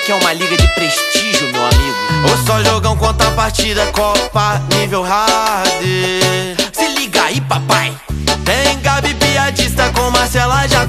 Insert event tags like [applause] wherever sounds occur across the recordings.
que é uma liga de prestígio, meu amigo. Ou só jogão contra a partida Copa nível hard. Se liga aí, papai. Tem Gabi piadista com Marcela já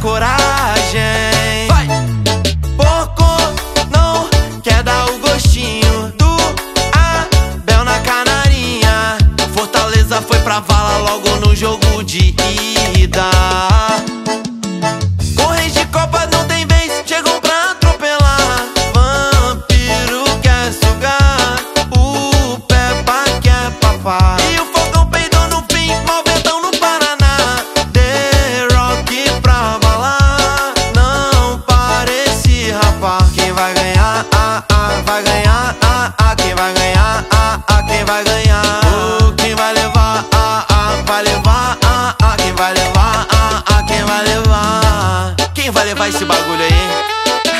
vai levar, ah, ah, quem vai levar, ah, ah, quem vai levar. Quem vai levar esse bagulho aí?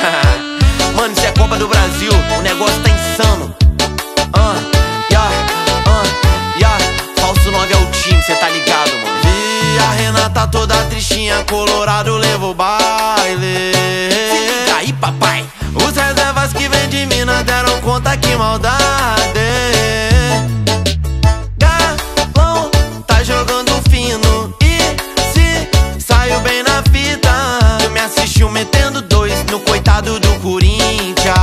[laughs] Mano, isso é Copa do Brasil. O negócio tá insano. Ah, yeah, ah, yeah. Falso 9 é o time, cê tá ligado, mano. Vi a Renata toda tristinha, Colorado levou baile. Se liga aí, papai. Os reservas que vem de Minas deram conta que maldade. lado do Corinthians.